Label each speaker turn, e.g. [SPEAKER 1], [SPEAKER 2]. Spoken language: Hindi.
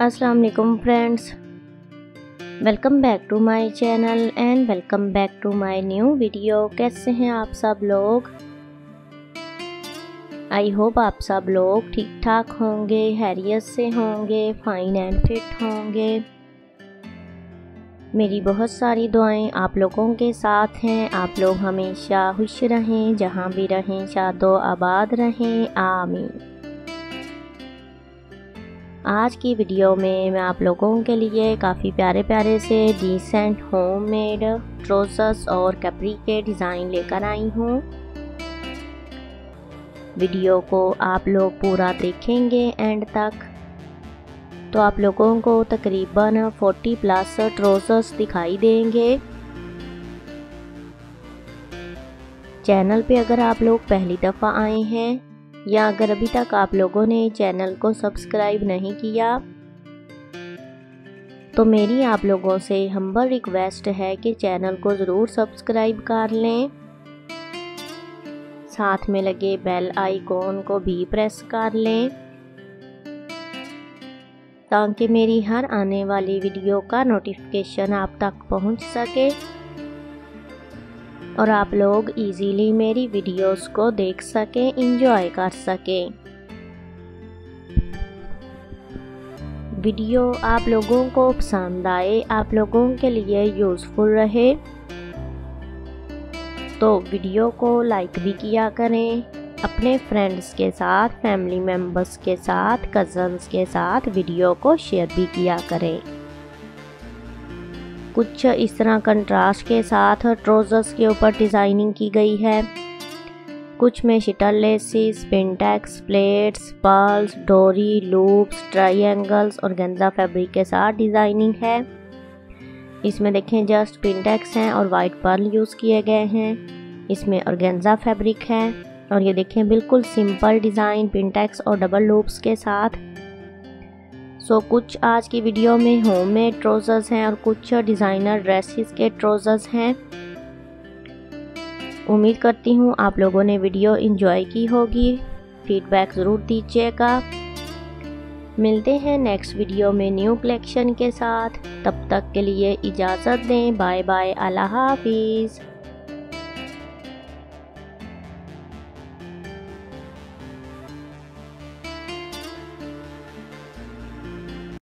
[SPEAKER 1] अस्सलाम वालेकुम friends. Welcome back to my channel and welcome back to my new video. कैसे हैं आप सब लोग? आई होप आप सब लोग ठीक ठाक होंगे, हैरियत से होंगे, फाइन एंड फिट होंगे। मेरी बहुत सारी दुआएँ आप लोगों के साथ हैं। आप लोग हमेशा खुश रहें, जहाँ भी रहें, शादो आबाद रहें। आमीन। आज की वीडियो में मैं आप लोगों के लिए काफ़ी प्यारे प्यारे से डिसेंट होममेड ट्रोजर्स और कपरी के डिज़ाइन लेकर आई हूँ। वीडियो को आप लोग पूरा देखेंगे एंड तक। तो आप लोगों को तकरीबन 40 प्लस ट्रोजर्स दिखाई देंगे। चैनल पे अगर आप लोग पहली दफ़ा आए हैं या अगर अभी तक आप लोगों ने चैनल को सब्सक्राइब नहीं किया तो मेरी आप लोगों से हम्बल रिक्वेस्ट है कि चैनल को ज़रूर सब्सक्राइब कर लें। साथ में लगे बेल आइकॉन को भी प्रेस कर लें, ताकि मेरी हर आने वाली वीडियो का नोटिफिकेशन आप तक पहुँच सके। और आप लोग इजीली मेरी वीडियोस को देख सकें इंजॉय कर सकें। वीडियो आप लोगों को पसंद आए, आप लोगों के लिए यूज़फुल रहे तो वीडियो को लाइक भी किया करें। अपने फ्रेंड्स के साथ फैमिली मेंबर्स के साथ कज़न्स के साथ वीडियो को शेयर भी किया करें। कुछ इस तरह कंट्रास्ट के साथ ट्रोज़र्स के ऊपर डिज़ाइनिंग की गई है। कुछ में shuttle laces pintucks pleats pearls डोरी लूप्स ट्राइंगल्स और गेंजा फैब्रिक के साथ डिज़ाइनिंग है। इसमें देखें जस्ट पिंटेक्स हैं और वाइट पर्ल यूज़ किए गए हैं। इसमें ऑर्गेन्जा फैब्रिक है और ये देखें बिल्कुल सिंपल डिज़ाइन पिंटेक्स और डबल लूप्स के साथ सो so, कुछ आज की वीडियो में होम मेड ट्रोज़र्स हैं और कुछ डिज़ाइनर ड्रेसेस के ट्रोज़र्स हैं। उम्मीद करती हूँ आप लोगों ने वीडियो इन्जॉय की होगी। फीडबैक ज़रूर दीजिएगा। मिलते हैं नेक्स्ट वीडियो में न्यू कलेक्शन के साथ। तब तक के लिए इजाज़त दें। बाय बाय अल्लाह हाफिज़।